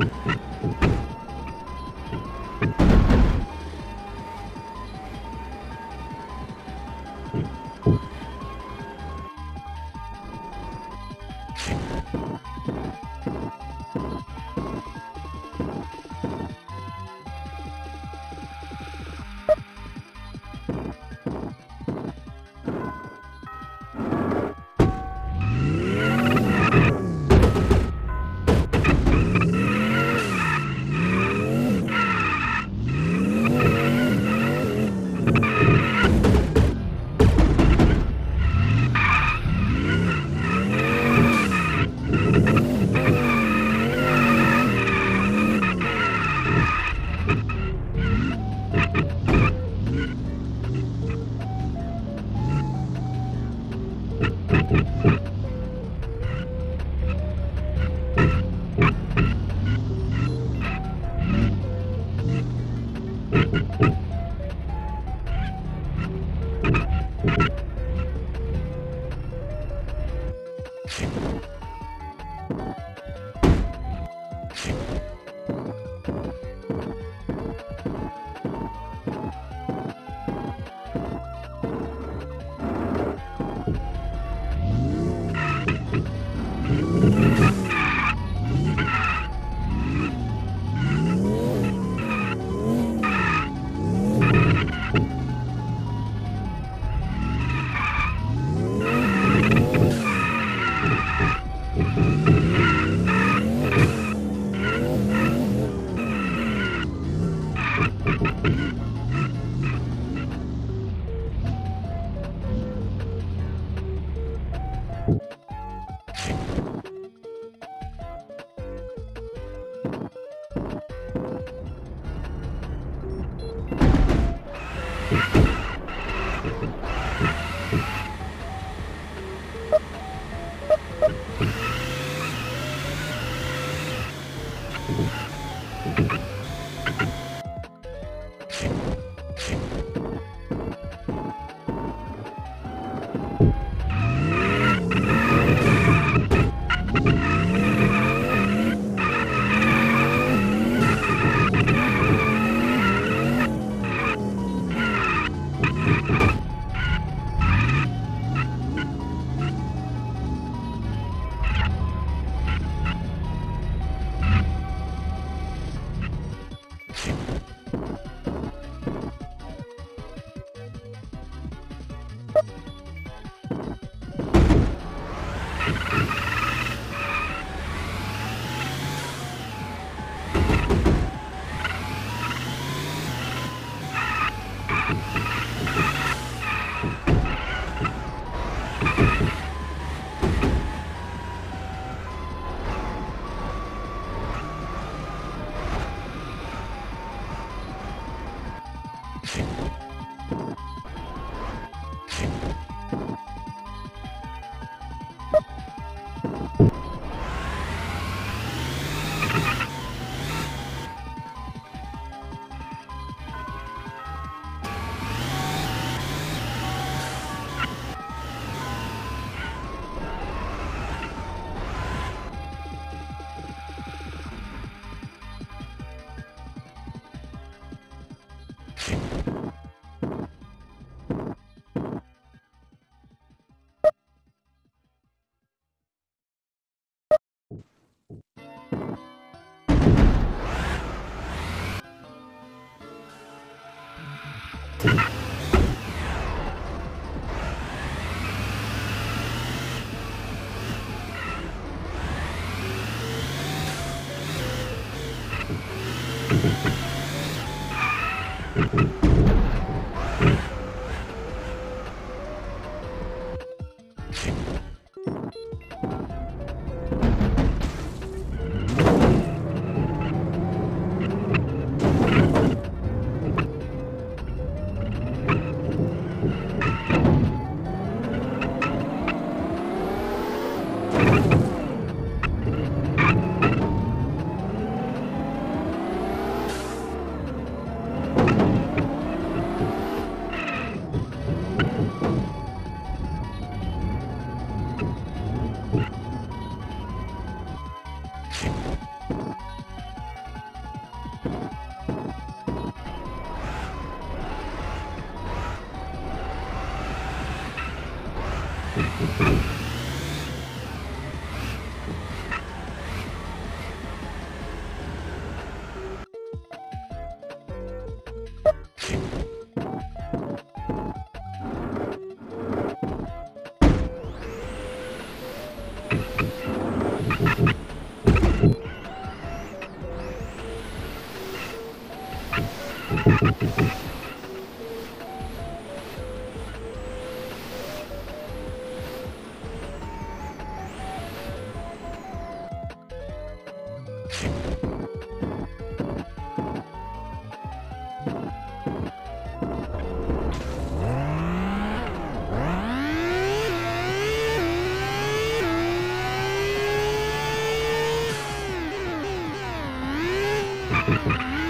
you you Ha ha ha.